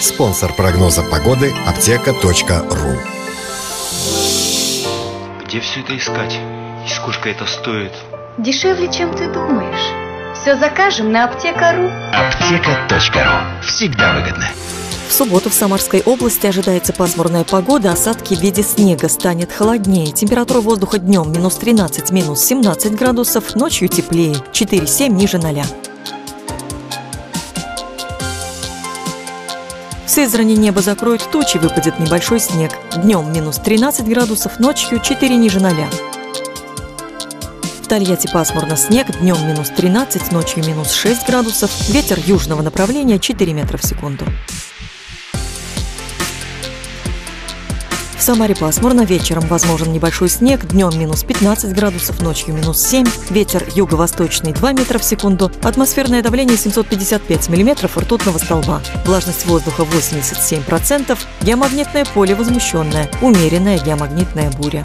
Спонсор прогноза погоды – аптека.ру Где все это искать? И сколько это стоит? Дешевле, чем ты думаешь. Все закажем на аптека.ру. Аптека.ру. Всегда выгодно. В субботу в Самарской области ожидается пасмурная погода, осадки в виде снега станет холоднее. Температура воздуха днем минус 13, минус 17 градусов, ночью теплее, 4-7 ниже 0. В Сызрани небо закроют тучи, выпадет небольшой снег. Днем минус 13 градусов, ночью 4 ниже 0. В Тольятти пасмурно снег, днем минус 13, ночью минус 6 градусов, ветер южного направления 4 метра в секунду. В Самаре пасмурно, вечером возможен небольшой снег, днем минус 15 градусов, ночью минус 7, ветер юго-восточный 2 метра в секунду, атмосферное давление 755 миллиметров ртутного столба, влажность воздуха 87%, геомагнитное поле возмущенное, умеренная геомагнитная буря.